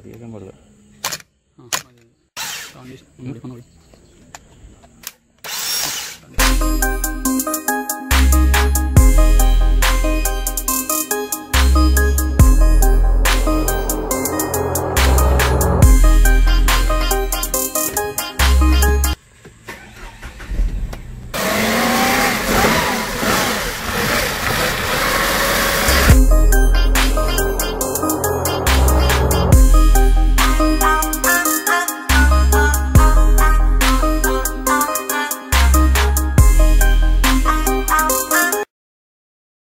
അധികം ആ മതി. ഫൗണ്ടേഷൻ ഒന്നുകൂടി